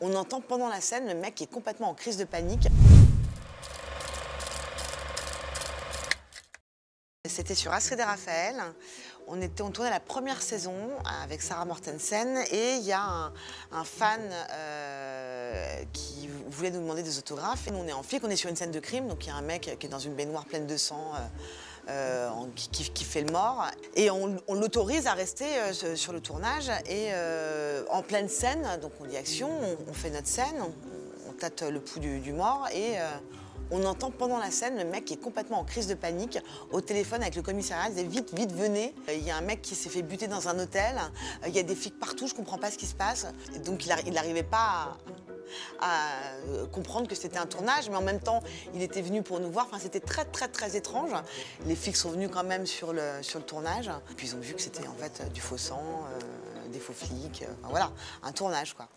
On entend pendant la scène le mec qui est complètement en crise de panique. C'était sur Astrid et Raphaël. On, était, on tournait la première saison avec Sarah Mortensen et il y a un, fan euh, qui voulait nous demander des autographes. Et nous, on est en flic, on est sur une scène de crime, donc il y a un mec qui est dans une baignoire pleine de sang. Euh, euh, qui, fait le mort. Et on, l'autorise à rester euh, sur le tournage. Et euh, en pleine scène, donc on dit action, on, fait notre scène, on, tâte le pouls du, mort et on entend pendant la scène le mec qui est complètement en crise de panique au téléphone avec le commissariat. Il disait vite, vite, venez. Il y a un mec qui s'est fait buter dans un hôtel. Il y a des flics partout, je comprends pas ce qui se passe. Donc il n'arrivait pas à, euh, comprendre que c'était un tournage, mais en même temps, il était venu pour nous voir. C'était très, très, très étrange. Les flics sont venus quand même sur le, tournage. Puis ils ont vu que c'était en fait du faux sang, euh, des faux flics. euh, voilà, un tournage quoi.